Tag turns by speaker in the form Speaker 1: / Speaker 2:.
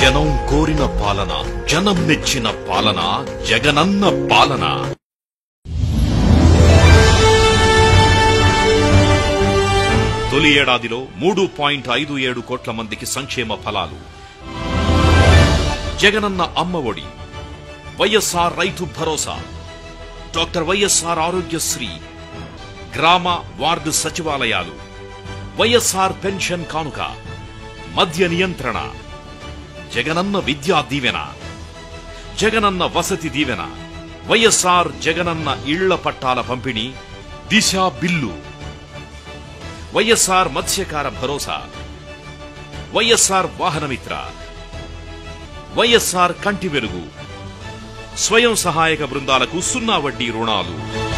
Speaker 1: జనం కోరిన పాలన జనం మెచ్చిన పాలన జగనన్న పాలన. తొలి ఏడాదిలో మూడు పాయింట్ ఐదు ఏడు కోట్ల మందికి సంక్షేమ ఫలాలు. జగనన్న అమ్మ ఒడి వైఎస్ఆర్ రైతు భరోసా. డాక్టర్ వైఎస్ఆర్ ఆరోగ్యశ్రీ గ్రామ వార్డు సచివాలయాలు. వైఎస్ఆర్ పెన్షన్ కానుక మద్య నియంత్రణ. జగనన్న విద్యా దీవెన. జగనన్న వసతి దీవెన. వైఎస్ఆర్ జగనన్న ఇళ్ళ పట్టాల పంపిణీ దిశ బిల్లు. వైఎస్ఆర్ మత్స్యకార భరోసా. వైఎస్ఆర్ వాహనమిత్ర వైఎస్ఆర్ కంటి వెలుగు. స్వయం సహాయక బృందాలకు సున్నా వడ్డీ రుణాలు.